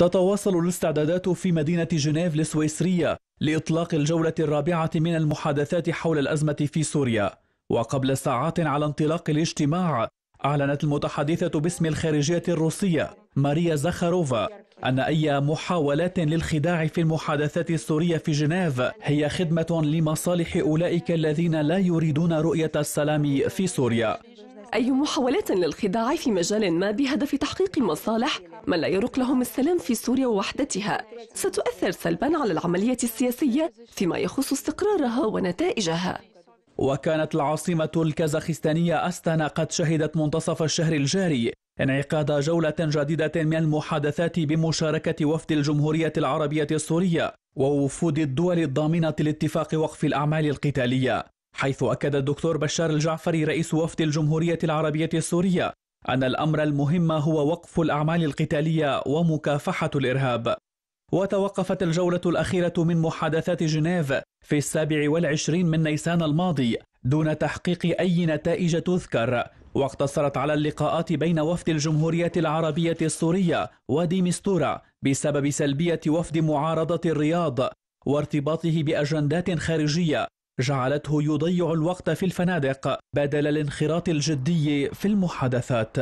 تتواصل الاستعدادات في مدينة جنيف السويسرية لإطلاق الجولة الرابعة من المحادثات حول الأزمة في سوريا. وقبل ساعات على انطلاق الاجتماع أعلنت المتحدثة باسم الخارجية الروسية ماريا زخاروفا أن أي محاولات للخداع في المحادثات السورية في جنيف هي خدمة لمصالح أولئك الذين لا يريدون رؤية السلام في سوريا. أي محاولات للخداع في مجال ما بهدف تحقيق مصالح من لا يرق لهم السلام في سوريا ووحدتها. ستؤثر سلبا على العملية السياسية فيما يخص استقرارها ونتائجها. وكانت العاصمة الكازاخستانية أستانا قد شهدت منتصف الشهر الجاري انعقاد جولة جديدة من المحادثات بمشاركة وفد الجمهورية العربية السورية ووفود الدول الضامنة لاتفاق وقف الأعمال القتالية. حيث أكد الدكتور بشار الجعفري رئيس وفد الجمهورية العربية السورية أن الأمر المهم هو وقف الأعمال القتالية ومكافحة الإرهاب. وتوقفت الجولة الأخيرة من محادثات جنيف في السابع والعشرين من نيسان الماضي دون تحقيق أي نتائج تذكر واقتصرت على اللقاءات بين وفد الجمهورية العربية السورية وديمستورا بسبب سلبية وفد معارضة الرياض وارتباطه بأجندات خارجية جعلته يضيع الوقت في الفنادق بدل الانخراط الجدي في المحادثات.